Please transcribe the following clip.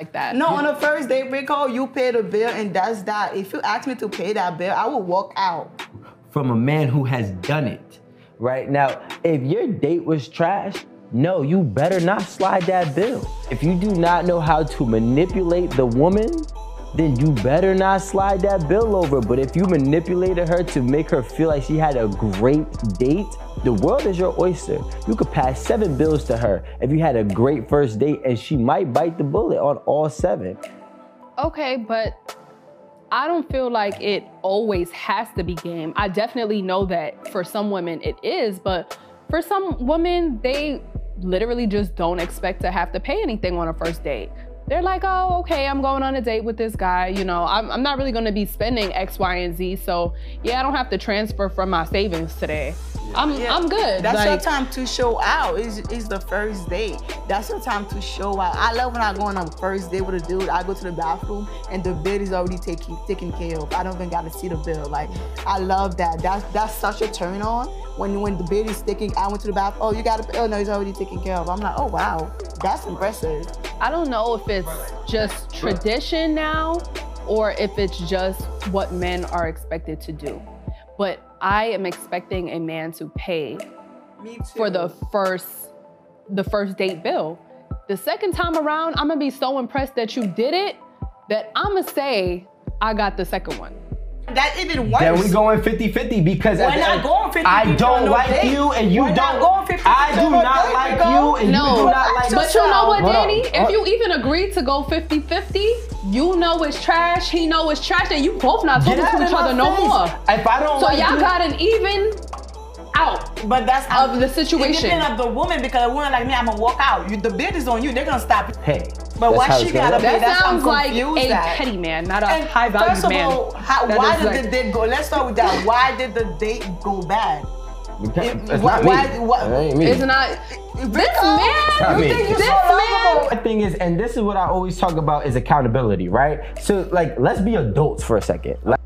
like that. No, on the first date, Rico, you pay the bill and that's that. If you ask me to pay that bill, I will walk out. From a man who has done it. Right now, if your date was trash, no, you better not slide that bill. If you do not know how to manipulate the woman, then you better not slide that bill over. But if you manipulated her to make her feel like she had a great date, the world is your oyster. You could pass seven bills to her if you had a great first date and she might bite the bullet on all seven. Okay, but I don't feel like it always has to be game. I definitely know that for some women it is, but for some women, they literally just don't expect to have to pay anything on a first date they're like, oh, okay, I'm going on a date with this guy. You know, I'm, I'm not really going to be spending X, Y, and Z. So yeah, I don't have to transfer from my savings today. I'm, yeah. I'm good. That's like, your time to show out. Is is the first date. That's your time to show out. I love when I go on a first date with a dude. I go to the bathroom and the bill is already taken taken care of. I don't even got to see the bill. Like I love that. That's that's such a turn on. When when the bill is sticking, I went to the bathroom. Oh, you got to. Oh no, he's already taken care of. I'm like, oh wow, that's impressive. I don't know if it's just tradition now or if it's just what men are expected to do. But I am expecting a man to pay for the first the first date bill. The second time around, I'm gonna be so impressed that you did it that I'm gonna say I got the second one. That even worse. Then we going 50-50 because we're not going 50 I don't no like date. you and you we're don't. Going 50 I do not like you and no. you do not like But you know what, Danny? If you even agree to go 50-50, you know it's trash, he know it's trash, and you both not talking to each other no more. If I don't So like y'all you, got an even out. But that's of the situation. It of the woman because a woman like me, I'm gonna walk out. You, the bid is on you. They're gonna stop. Hey. But why she gotta be? That that's sounds like a at. petty man, not a and high value first of man. All, how, why did like, the date go? Let's start with that. Why did the date go bad? It's why, not me. Why, it ain't me. It's not. This man, you think you're this so man. The thing is, and this is what I always talk about is accountability, right? So like, let's be adults for a second. Like,